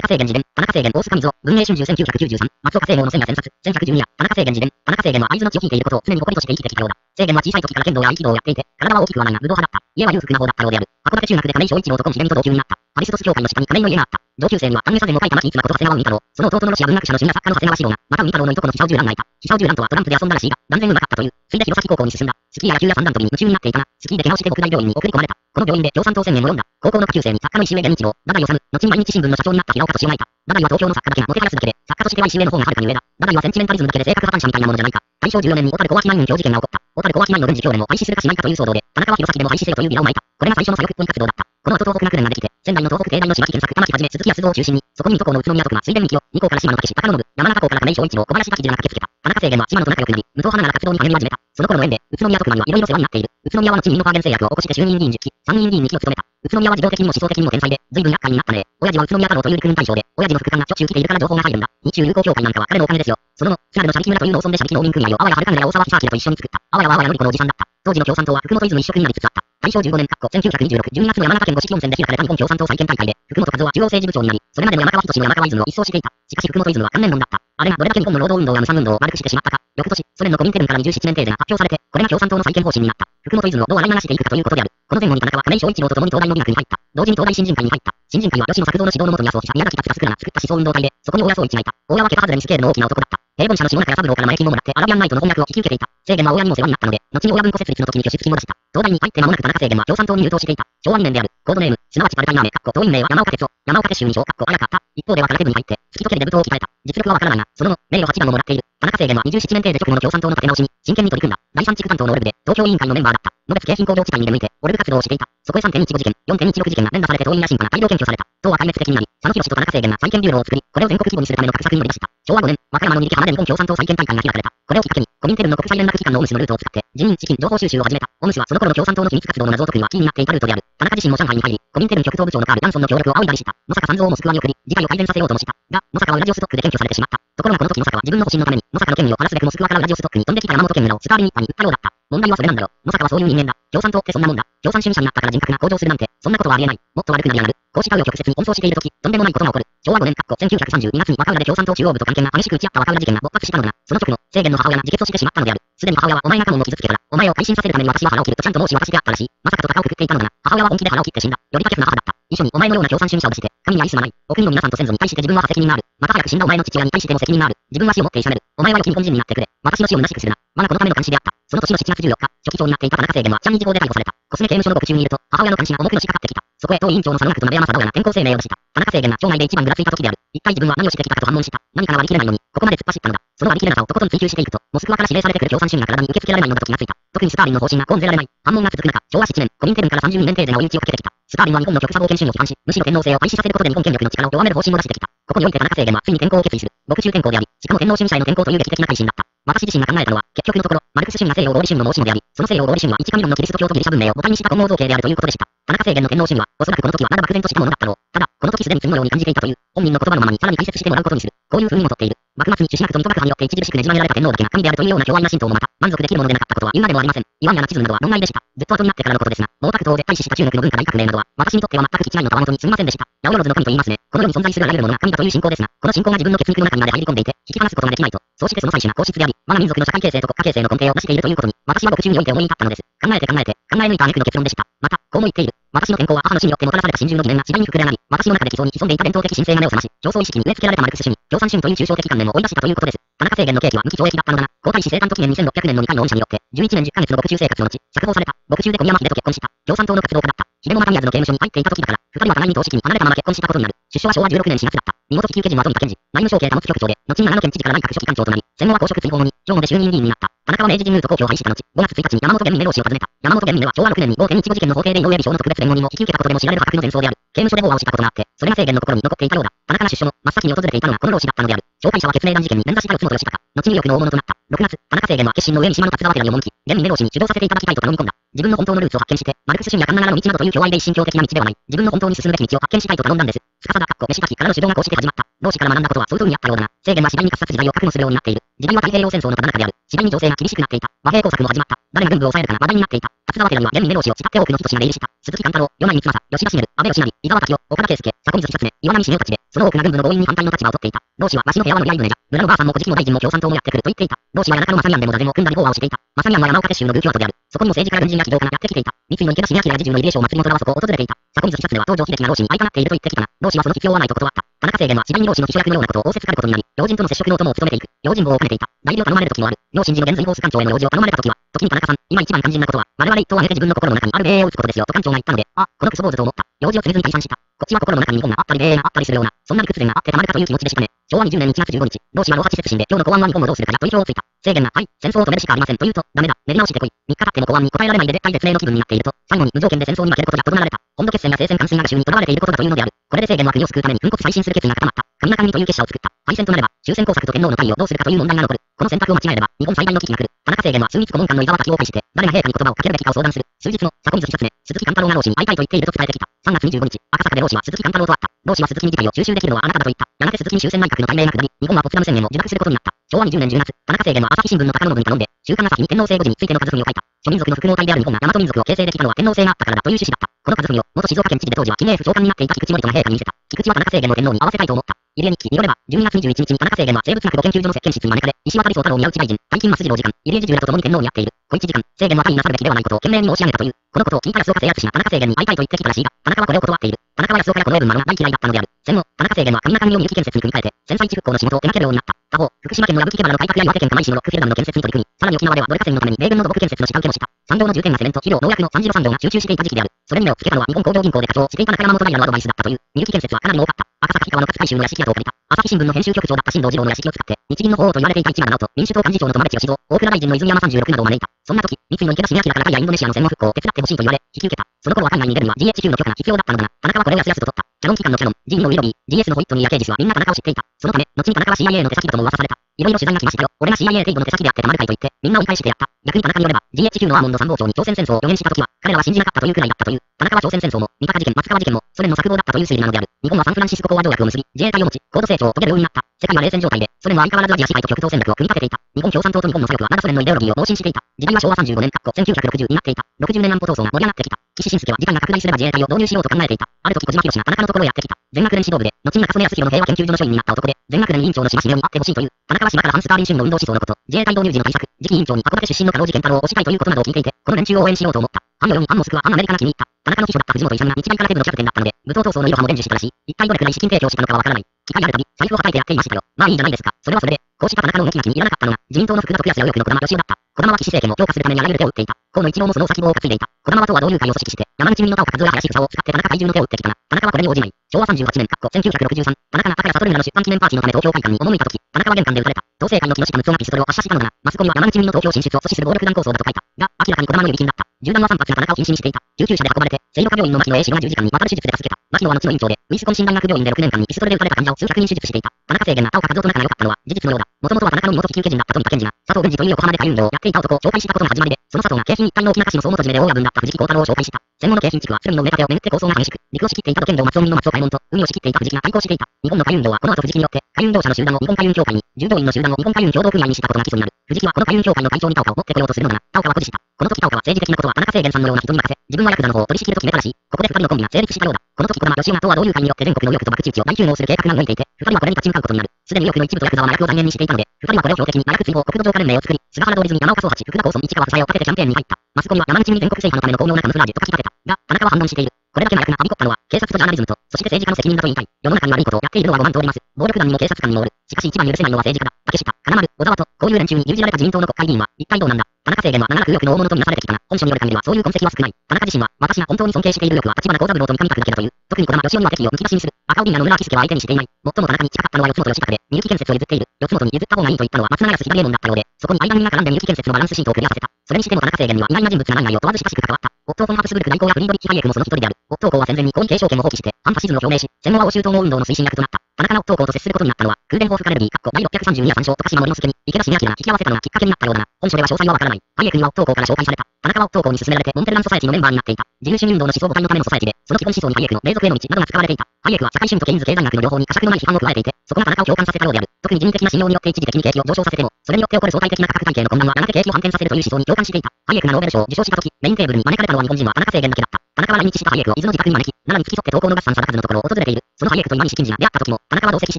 中制限自伝、田中制限大須上蔵、文藝春秋1993、松岡聖門の千夜千冊、1112夜、田中制限自伝、田中制限は会津の血を引いていることを常に誇りとして生きてきたようだ。制限は小さい時から剣道や合気道をやっていて、体は大きくはないが武道派だった。家は裕福な方だったようである。函館中学で亀井正一郎と今秀美と同級になった。アリストス教会の下に亀井の家があった。上級生には丹下でも書いた牧津誠長谷川海太郎、その弟のロシア文学者の深夜作家の長谷川史郎が、また海太郎のいとこの飛翔銃蘭がいた。飛翔銃蘭とはトランプで遊んだらしいが、断然うまかったという。ついで弘前高校に進んだ。スキーや野球や三段跳びに夢中になっていたが、スキーで怪我をして国大病院に送り込まれた。この病院で共産党宣言を読んだ。高校の下級生に作家の石上源一郎、ダダイ治、後に毎日新聞の社長になった平岡敏夫がいた。ダダイは東京の作家だけがモテ話すだけで、作家としては石上の方がはるかに上だ。ダダイはセンチメンタリズムだけで性格破綻者みたいなものじゃないか。大正14年に小樽小脇内運教事件が起こった。小樽小脇内の軍事教でも廃止するかしないかという騒動で、田中は弘前でも廃止せよというビラを巻いた。これが最初の左翼っぽい活動だった。この後東北学連ができて、仙台の東北帝大の島木健作、玉木はじめ鈴木康造を中心に、そこに水戸港の宇都宮徳馬、水田幹夫、二校から島野武高野信、山中港から亀井正一郎、小林滝次が駆けつけた。田中制限は島野と仲良くなり、無党派ながら活動に励み始めた。その頃の縁で、宇都宮徳馬にはいろいろ世話になっている。宇都宮は後にのカーゲン製薬を起こして衆議院議員10期、参議院議員2期を務めた。宇都宮は事業的にも思想的にも天才で、随分厄介になったね。親父は宇都宮太郎という陸軍大将で、親父の副官がしょっちゅう来ているから情報が入るんだ。日中友好協会なんかは彼のお金ですよ。その後、津軽のシャビキ村という農村でシャビキ農民組合をあわやはるか村や大沢久明と一緒に作った。あわやはあわやのりこのおじさんだった。当時の共産党は福本イズム一色になりつつあった。大正15年、1926、12月の山形県五色温泉で開かれた日本共産党再建大会で、福本和夫は中央政治部長になり、それまでの山川仁の山川イズムを一掃していた。しかし福本イズムは関連論だった。あれがどれだけ日本の労働運動や無産運動を丸くしてしまったか。翌年、ソ連のコミンテルンから27年程度が発表されて、これが共産党の再建方針になった。福本イズムをどう洗い流していくかということである。この前後に田中は亀井正一郎と共に東大の美学に入った。同時に東大新人会に入った。新人会は吉野作造の指導のもとに麻生者宮崎達が作った思想運動体で、そこに親総一がいた。大家は桁外れにスケールの大きな男だった。平凡者の下中三郎から前金をもらってアラビアンナイトの翻訳を引き受けていた。制限は親にも世話になったので、後に親文庫設立の時に拠出金を出した。東大に入って間もなく田中制限は共産党に入党していた。昭和2年である。コードネーム、すなわちパルタイナーメ、かっこ党員名は山岡哲夫、山岡哲州に賞、かっこあやかった。一方では空手部に入って、月とけでデブトを鍛えた。実力はわからないが、その後、名誉8番をもらっている。田中制限は27年程度直後の共産党の立て直しに、真剣に取り組んだ。第三地区担当のオルブで、東京委員会のメンバーだった。野別京浜工業地帯に出向いて、オルブ活動をしていた。そこへ3.15事件、4.16事件が連打されて党員や審判が大量検挙された。党は壊滅的になり、佐野博と田中制限が再建ビューローを作り、これを全国規模にするための画策に乗り出した。昭和5年、和歌山の二力浜で日本共産党再建大会が開かれた。これをきっかけに、コミンテルンの国際連絡機関のオムシのルートを使って、人員資金情報収集を始めた。オムシはその頃の共産党の秘密活動の謎を解くにはキーになっていたルートである。田中自身も上海に入り、コミンテルン局長部長のカール・ダンソンの協力を仰いだりした。野坂三蔵をモスクワに送り、事態を改善させようともした。が、野坂はウラジオストックで検挙されてしまった。ところがこの時野坂は自分の保身のために、野坂の権威を晴らすべくモスクワからウラジオストックに飛んできた山本健村をスターリン一派に売ったようだった。問題はそれなんだよ。野坂はそういう人間だ。共産党ってそんなもんだ。共産主義者になったから人格が向上するなんて、そんなことはありえない。もっと悪くなりやがる。こうした紆余曲折に奔走している時、とんでもないことが起こる。昭和5年、1932月に和歌浦で共産党中央部と関係が激しく打ち合った和歌浦事件が勃発したのだが、その直後、制限の母親が自決をしてしまったのである。すでに母親はお前がカモンを傷つけたら、お前を改心させるために私は腹を切るとちゃんと申し渡してあったらしい。まさかと鷹をくくっていたのだが、母親は本気で腹を切って死んだ。よりたけな母だった。遺書にお前のような共産主義者を出して、神に愛すまない。お国の皆さんと先祖に対して自分は責任がある。また早く死んだお前の父親に対しても責任がある。自分は死をもっていさめる。お前は良き日本人になってくれ。私の死を虚しくするな。我がこのための監視であった。その年の7月14日、初期長になっていた田中制限は、チャンニ事項で逮捕された。コスメ刑務所の獄中にいると、母親の監視が重くのしかかってきた。そこへ党委員長の佐野学と鍋山貞夫が転校声明を出した。田中制限が町内で一番ぐらついた時である。一体自分は何をしてきたかと反問した。何かが割り切れないのに、ここまで突っ走ったのだ。その割り切れなさをとことん追求していくと、モスクワから指令されてくる共産主義が体に受け付けられないのだと気がついた。特にスターリンの方針が根ぜられない。反問が続く中、昭和7年、コミンテルンから30年程度の追い打ちをかけてきた。スターリンは日本の極左冒険主義を批判し、むしろ天皇制を廃止させることで日本権力の力を弱める方針を出してきた。ここにおいて田中制限はついに転校を決意する。牧中転校であり、しかも天皇主義者への転校という劇的な改心だった。私自身が考えたのは、結局のところ、マルクス主義が西洋合理主義の申し子であり、その西洋合理主義は一神論のキリスト教とギリシャ文明を母体にした混合造形であるということでした。田中制限の天皇主義は、おそらくこの時はまだ漠然としたものだったろう。ただ、この時すでに次のように感じていたという、本人の言葉のままにさらに解説してもらうことにする。こういう風にもとっている。幕末に朱子学と水戸学派によって著しくねじ曲げられた天皇だけが神であるというような巨愛な神道もまた、満足できるものでなかったことは言うまでもありません。イワンやナチズムなどは論外でした。ずっと後になってからのことですが、毛沢東で廃止した中国の文化大革命などは、私にとっては全く気違いのたわごとにすみませんでした。八百万の神と言いますね。この世に存在するあらゆるものが神だという信仰ですが、この信仰が自分の血肉の中にまで入り込んでいて、引き離すことができないと、そうしてその最終が皇室であり、我が民族の社会形成と国家形成の根底を成しているということに、私は獄中において思い至ったのです。考えて考えて、考え抜いた挙句の結論でした。また、こうも言っている。私の健康は母の死によってもたらされた真珠の疑念が次第に膨れ上がり、私の中で既存に潜んでいた伝統的神聖な目を覚まし、競争意識に植え付けられたマルクス主義、共産主義という抽象的観念を追い出したということです。田中制限の刑期は無期懲役だったのだが、皇太子生誕時年2600年の2回の恩赦によって、11年10ヶ月の獄中生活の後、釈放された。獄中で小宮山秀と結婚した。共産党の活動家だった。秀野又宮津の刑務所に入っていた時だから、二人は互いに党式に離れたまま結婚したことになる。出所は昭和16年4月だった。身元引受人は富田健治、内務省警貨物局長で、後に長野県知事から内閣書記官長となり、戦後は公職追放後に、兵庫で衆議院議員になった。田中は明治神宮と皇居を廃止した後、5月1日に山本源美老氏を訪ねた。山本源美は昭和6年に5.15事件の法廷で井上美少の特別弁護人を引き受けたことでも知られる破格の前奏である。刑務所で法話をしたことがあって、それが制限の心に残っていたようだ。田中が出所の、真っ先に訪れていたのはこの老師だったのである。紹介者は決命弾事件に連座した内本義孝。後に右翼の大物となった。6月、田中制限は決心の上に島の立川寺に赴き、現にメロ氏に主導させていただきたいと頼み込んだ。自分の本当のルーツを発見して、マルクス主義やカンナラの道などという共愛で一神教的な道ではない。自分の本当に進むべき道を発見したいと頼んだんです。すかさだ、かっこ、飯炊きからの指導がこうして始まった。老子から学んだことは相当にあったようだが、制限は次第に活殺時代を覚悟するようになっている。時代は太平洋戦争のただ中である。次第に情勢が厳しくなっていた。和平工作も始まった。誰が軍部を抑えるかが話題になっていた。立川寺には現に目の押しを誓って多くの人志が出入りした。鈴木貫太郎、米井光政、吉田茂、安倍義成、伊沢滝夫、岡田圭介、迫水久常、岩波茂たちで、その多くが軍部の強引に反対の立場を取っていた。老子はわしの部屋は乗り合い船じゃ。村のばあさんも小敷も大臣も共産党もやってくると言っていた。老子は谷中のマサニアンでも座禅を組んだり講和をしていた。マサニアンは山岡鉄州の武教徒である。そこにも政治から軍人や企業からやってきていた。三井の池田重明や時中の慰霊賞祭りの虎はそこを訪れていた。迫水久常は東条秀樹が老子に相かなっていると言ってきたが、老子はその必要はないと断った。田中政権は次第に老子の秘書役のようなことを仰せつかることになり、要人との接触の友を務めていく。用心棒を兼ねていた。代理を頼まれる時もある。両親寺の現在法司官長への用事を頼まれた時は、時に田中さん、今一番肝心なことは、我々一党を挙げて自分の心の中にある米英を打つことですよと官長が言ったので、あ、このクソ坊主と思った。用事を詰めずに退散した。こっちは心の中に日本があったり米英があったりするような、そんな理屈があってたまるかという気持ちでしたね。昭和20年1月15日、老子は老八施設審で今日の公安は日本をどうするかやと意表をついた。制限が、はい、戦争を止めるしかありませんと言うと、ダメだ、練り直してこい。3日経っても公安に答えられないで絶対絶命の気分になっていると、最後に無条件で戦争に負けることやっと怒鳴られた。本土決戦が聖戦関心が衆に囚われていることだというのである。これで制限は国を救うために粉骨再進する決意が固まった。神中にという結社を作った。敗戦となれば、終戦工作と天皇の体をどうするかという問題が残る。この選択を間違えれば、日本最大の危機が来る。田中制限は枢密顧問官の伊沢滝を介して、誰が陛下に言葉をかけるべきかを相談する。数日後、迫水久常、鈴木貫太郎が老子に会いたいと言っていると伝えてきた。3月25日、赤坂で老子は鈴木貫太郎と会った。老子は鈴木に議会を収集できるのはあなただと言った。やがて鈴木に終戦内閣の対名が下り、日本はポツダム宣言を受諾することになった。昭和20年10月、田中制限は朝日新聞の高野信に頼んで、週刊朝日に天皇制御時についての数組を書いた。諸民族の複合体である日本が大和民族を形成できたのは天皇制があったからだという趣旨だった。この数組を、元静岡県知事で当時は記念府長官になっていた菊池森との陛下に見せた。菊池は田中制限の天皇に合わせたいと思った。入江日記によれば、12月21日に田中制限は生物学土研究所の設計室に招かれ、石渡総太郎宮内大臣、大金松次郎次官、入江次重らと共に天皇に会っている。小一時間、制限は退位なさるべきではないことを懸命に申し上げたという。このことを聞いた安岡製薬士が田中制限に会いたいと言ってきたらしいが、田中はこれを断っている。田中は安岡やこの英文丸が大嫌いだったのである。戦後、田中制限は神中身をみゆき建設に組み替えて、戦災地復興の仕事を手掛けるようになった。他方、福島県の矢吹原の開拓や岩手県釜石のロックフィルダムの建設に取り組み、さらに沖縄ではドレ河川のために米軍の土木建設の下請けもした。産業の重点がセメント、肥料、農薬の三次路産業が集中していた時期である。それに目をつけたのは日本工業銀行で課長していた中山本平のアドバイスだったという。みゆき建設はかなり多かった。赤坂氷川の勝海舟の屋敷跡を借りた。朝日新聞の編集局長だった新藤次郎の屋敷を使って、日銀の法王と言われていた市原直人、民主党幹事長の友達吉堂、大倉大臣の泉山36などを招いた。そんな時、三井の池田重明からタイやインドネシアの戦後復興を手伝ってほしいと言われ、引き受けた。その頃は海外に出るには GHQ の許可が必要だったのだが、田中はこれをやすやすと取った。キャノン機関のキャノン、ジンのウィロビー、GS のホイットニーやケージスはみんな田中を知っていた。そのため、後に田中は CIA の手先だとも噂された。いろいろ取材が来ましたよ。俺が CIA 程度の手先であってたまるかいと言って、みんな追い返してやった。逆に田中によれば、GHQ のアーモンド参謀長に朝鮮戦争を予言した時は、彼らは信じなかったというくらいだったという。田中は朝鮮戦争も、三鷹事件、松川事件も、ソ連の策動だったという推理なのである。日本はサンフランシスコ講和条約を結び、自衛隊を持ち、高度成長を遂げるようになった。世界は冷戦状態で、ソ連は相変わらずアジア支配と極東戦略を組み立てていた。日本共産党と日本の左翼はまだソ連のイデオロギーを盲信していた。時代は昭和35年、1960になっていた。60年安保闘争が盛り上がってきた。岸信介は時間が拡大すれば自衛隊を導入しようと考えていた。ある時小島博が田中のところへやってきた。全学年指導部で、後に中曽根康弘の平和研究所の所員になった男で、全学年委員長の島茂に会ってほしいという。田中は島から反スターリン主義の運動思想のこと、自衛隊導入時の対策、次期委員長に函館出身の加納寺健太郎を推したいということなどを聞いていて、この連中を応援しようと思った。反のように反モスクワ、反アメリカが気に入った。田中の秘書だった藤本勇が日大空手部のキャプテンだったので、武闘闘争のイロハも伝授したらしい。一体どれくらい資金提供したのかはわからない。機会あるたび、財布を叩いてやっていましたよ。まあいいんじゃないですか。それはそれで、こうした田中の動きが気に入らなかったのが、自民党の福田徳康や右翼の児玉義雄だった。児玉は岸政権を強化するためにあらゆる手を打っていた。河野一郎もその先棒を担いでいた。児玉は党は同友会を組織して、山口民の田岡和夫や林房を使って田中怪獣の手を打ってきたが、田中はこれに応じない。昭和38年、1963、田中が高谷悟村の出版記念パーティーのため東京会館に赴いた時、田中は玄関で撃たれた。同性会の木下睦夫がピストルを発射したのだが、マスコミは山口民の東京進出を阻止する暴力団構想だと書いた。が、明らかに児玉の指金だった。銃弾は3発が田中を禁止にしていた。救急車で運ばれて、聖路加病院の牧野 A 氏が10時間にわたる手術で助けた。牧野は後の院長で、ウィスコンシン大学病院で6年間にピストルで撃たれた患者を数百人手術していた。田中制限が田岡和夫と仲が良かったのは事実のようだ。もともとは田中の妹引き受け人だった富田健二が、佐藤軍事という横浜で海運業をやっていた男を紹介したことが始まりで、その佐藤が京浜一帯の沖中市の総元締めで大家分だった藤木幸太郎を紹介した。戦後の京浜地区は鶴見の埋め立てを巡って構想が激しく、陸を仕切っていた土建道松尾民の松尾海門と、海を仕切っていた藤木が対抗していた。日本の海運動はこの後藤木によって、海運動者の集団を日本海運協会に、従業員の集団を日本海運協同組合にしたことが基礎になる。藤木はこの海運協会の会長に田岡を持ってこようとするのだが、田岡は誇示した。この時田岡は政治的なことは田中制限さんのような人に任せ、自分はヤクザの方を取り仕切ると決めたらしい。ここで二人のコンビが成立したようだ。この時児玉義雄が党は同友会によって全国の右翼と博打打ちを大休能する計画が動いていて、二人はこれに立ち向かうことになる。すでに右翼の一部とヤクザは麻薬を財源にしていたので、二人はこれを標的に麻薬追放国土浄化連盟を作り、菅原同日に山岡総八、福田高村市川房を立ててキャンペーンに入った。マスコミは山口に全国制覇のための巧妙なカムフラージュと書き立てた。が、田中は反論している。これだけ麻薬がはびこったのは、警察とジャーナリズムと、そして政治家の責任だと言いたい。世の中に悪いことをやっているのは5万通ります。暴力団にも警察官にもおる。しかし一番許せないのは政治家だ。竹下、金丸、小沢と、こういう連中に牛耳られた自民党の国会議員は、一体どうなんだ田中制限は長らく右翼の大物とみなされてきたが、本書による限りはそういう痕跡は少ない。田中自身は、私が本当に尊敬している右翼は立花幸三郎と三上拓だけだという。特に児玉義雄には敵をむき出しにする。赤帯が野村明介は相手にしていない。最も田中に近かったのは四本義孝で、みゆき建設を譲っている。四本に譲った方がいいと言ったのは松永康左衛門だったようで、そこに間にが絡んでみゆき建設のバランスシートをクリアさせた。それにしても田中制限には意外な人物が内外を問わず親しく関わった。夫フォンハプスブルク代行やフリードリッヒ・ハイエクもその一人である。夫公は戦前に婚姻継承権を放棄して、反ファシズムを表明し、戦後は欧州統合運動の推進役となった。田中直投稿と接する。ことになったのは、空伝報復カレルギー、第632夜参照と鹿島森之助に、池田重明が聞き合わせたのがきっかけになったようだな。本書では詳細はわからない。ハイエクには投稿から紹介された。田中は投稿に進められて、モンテルランソサエティのメンバーになっていた。自由主義運動の思想母体のためのソサエティで、その基本思想にハイエクの霊俗への道などが使われていた。ハイエクは社会主義とケインズ経済学の両方に呵責のない批判を加えていて、そこが田中を共感させたようである。特に人為的な信用によって一時的に景気を上昇させても、それによって起こる。相対的な価格体系の混乱はやがて景気を反転させる。という思想に共感していた。ハイエクがノーベル賞を受賞した時、メインテーブルに招かれたのは日本人は田中制限だけだった。田中は来日したハイエクを伊豆の自宅に招き、奈良に付き添って投稿の合算定数のところを訪れている。そのハイエクと今西金次が出会った時も、田中は同席し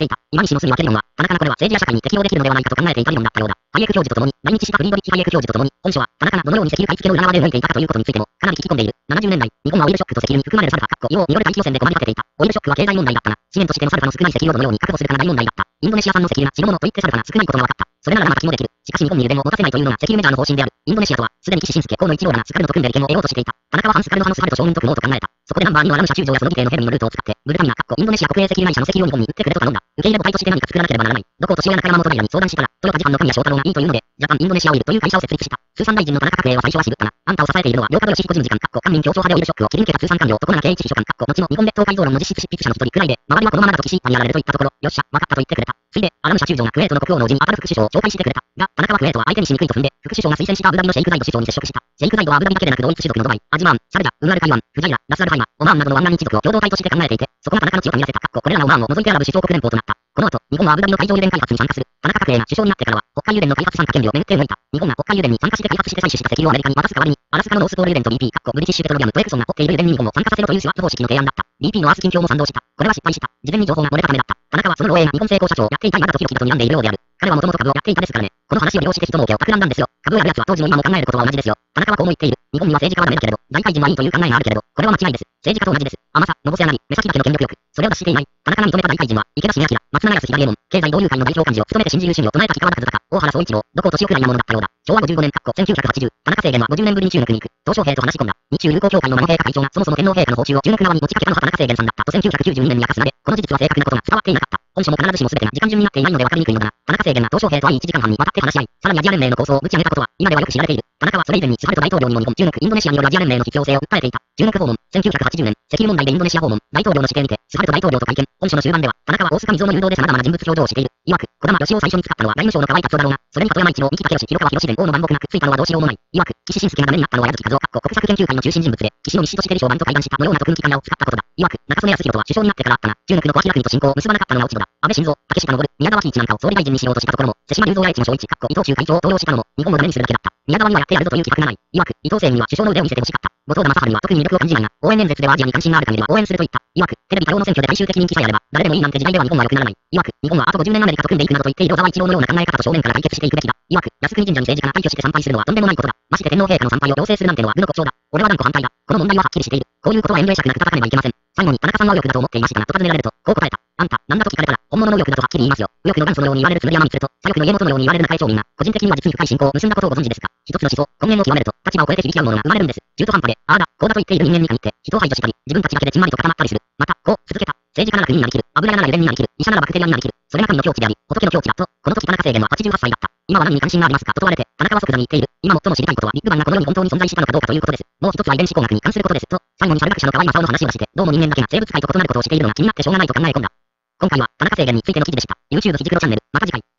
ていた。今西の住み分けるのは、田中がこれは政治や社会に適応できるのではないかと考えていた理論だったようだ。ハイエク教授と共に、来日したフリードリッチハイエク教授と共に、本書は、田中がどのように石油買い付けの裏側で動いていたかということについても、かなり聞き込んでいる。70年代、日本はオイルショックと石油に含まれるサルファ、かっこ、硫黄、ニロル大気汚染で困り果てていた。オイルショックは経済問題だったが、資源としてのサルファの少ない石油をどのように確保するかが大問題だった。インドネシア産の石油が白物と言ってサルファが少ないことが分かった。それなら生書きもできる。しかし日本に油田を持たせないというのが石油メジャーの方針である。インドネシアとは、すでに岸信介、河野一郎らがスカルノと組んで利権を得ようとしていた。田中はハンスカルノハンスハルト将軍と組もうと考えた。そこでナンバー2のアラム社中将やその義兄のヘルミのルートを使って、ブルタミナ、かっこインドネシア国営石油会社の石油を日本に売ってくれと頼んだ。受け入れ母体として何か作らなければならない。どこと塩谷中山本平に相談したら、トヨタジパンの神谷翔太郎がいいというので、ジャパンインドネシアオイルという会社を設立した。通産大臣の田中角栄は最初は渋ったな。あんたを支えているのは、両角義彦人事官、かっこ官民協調派でオイルショックを切り抜けた通産官僚、徳永圭一秘書官、かっこ後の日本列島改造論の実質執筆者の一人くらいで、周りはこのままだと岸一派にやられると言ったところ、よっしゃ、分かったと言ってくれた。ついで、アラム社中将がクウェートの国王の叔父に当たる副首相を紹介してくれた。が、田中はクウェートは相手にしにくいと踏んで、副首相が推薦したアブダビのシェイクザイド首相に接触した。シェイクザイドはアブダビだけでなく同一種族のドバイ、アジマン、シャルジャ、ウーアル台湾、フジャイラ、ラスアルハイマ、オマーンなどの湾岸一族を共同体として考えていて、そこが田中の血を見らせた。これらのオマーンを除いてアラブ首長国連邦となった。この後、日本はアブダビの海上油田開発に参加する。田中角栄が首相になってからは、北海油田の開発参加権利を巡って動いた。日本が北海油田に参加して開発して採取した石油をアメリカに渡す代わりに、アラスカのノースポール油田と BP、ブリティッシュペトロリアムとエクソンが掘っている油田に日本を参加させろというスワップ方式の提案だった。BP のアース近況も賛同した。これは失敗した。事前に情報が漏れたためだった。田中はその漏洩が日本成功社長をやっていた今だと時々と睨んでいるようである。彼はもともと株をやっていたですからね。この話を利用して人儲けを企んだんですよ。株をやる奴は当時も今も考えることは同じですよ。田中はこうも言っている。日本には政治家はダメだけれど、大会人はいいという考えがあるけれど、これは間違いです。政治家と同じです。甘さ、のぼせやなり、目先だけの権力欲、それを出していない。田中が認めた大会人は、池田重明、松永康平門、経済同友会の代表幹事を務めて新自由主義を唱えた木川和孝、大原総一郎、どこ年くらいなものだったようだ。昭和55年、かっこ1980、田中制限は50年ぶりに中国に行く。東小平と話し込んだ。日中友好協会の真野陛下会長がそもそも天皇陛下の訪中を中国側に持ちかけたのは田中制限さんだったと1992年に明かすまで、この事実は正確なことが伝わっていなかった。本書も必ずしも全てが時間順になっていないので分かりにくいのだが、田中制限が東小平と会い1時間半にわたって話し合い、さらにアジア連盟の構想を打ち上げたことは、今ではよく知られている。田中はそれ以前にスハルト大統領にも日本、中国、インドネシアによるアジア連盟の必要性を訴えていた。中国訪問、1980年、石油問題でインドネシア訪問、大統領の死刑にて、スハルト大統領と会見、本書の終盤では、田中は大須賀水の誘導で様々な人物表情をしている。曰く、小玉義雄を最初に使ったのは外務省の河合達夫だろうが、それに里山一郎、三木武義、広川博士伝王の万木がくっついたのはどうしようもない。曰く、岸信介がダメになったのは矢月和夫、国策研究会の中心人物で、岸の西として理想版と会談したのような特訓機関屋を使ったことだ。曰く、中曽根康弘とは首相になってからあったが、中国の小平国と親交を結ばなかったのが落ち度だ。安倍晋三、竹下登、宮沢喜一なんかを総理大臣にしようとしたところも、瀬島雄三や市野正一、伊藤忠会長を登用したのも、日本をダメにするだけだった。宮沢にはやってやるぞという気迫がない。曰く、伊藤政には首相の腕を見せてほしかった。後藤田正治には特に魅力を感じないが、応援演説ではアジアに関心がある限りは応援すると言った。曰く、テレビ多様の選挙で大衆的人気さえあれば、誰でもいいなんて時代では日本は良くならない。曰く、日本はあと50年アメリカと組んでいくなどと言っている小沢一郎のような考え方と正面から解決していくべきだ。曰く、靖国神社に政治家が退去して参拝するのはとんでもないことだ。まして天皇陛下の参拝を強制するなんてのは愚の骨頂だ。俺は断固反対だ。この問題ははっきりしている。こういうことは遠慮しくなく叩かねばいけません。最後に田中さんは右翼だと思っていましたがと尋ねられると、こう答えた。あんた、なんだと聞かれたら、本物の右翼だとはっきり言いますよ。右翼の元祖のように言われるつもりはまにすると、左翼の家元のように言われる中江町民が、個人的には実に深い信仰を結んだことをご存知ですか一つの思想、根源を極めると、立場を超えて響き合うものが生まれるんです。中途半端で、ああだ、こうだと言っている人間に限って、人を排除したり、自分たちだけでちんまりと固まった。りする。また、こう、続けた。政治家なら国になりきる。油屋なら油田になりきる。医者ならバクテリアになりきる。それが神の境地であり、仏の境地だと、この時田中制限は88歳だった。今は何に関心がありますかと問われて、田中は即座に言っている。今最も知りた。いことは、ビッグバンがこの世に本当に存在した。のかどうかということです。もう一つは遺伝子工学に関することです。と、最後に猿学者の河合正夫の話をして、どうも人間だけが生物界と異なることをしているのが気になってしょうがないと考え込んだ。今回は、田中制限についての記事でした。YouTube ひじくろチャンネル、また次回。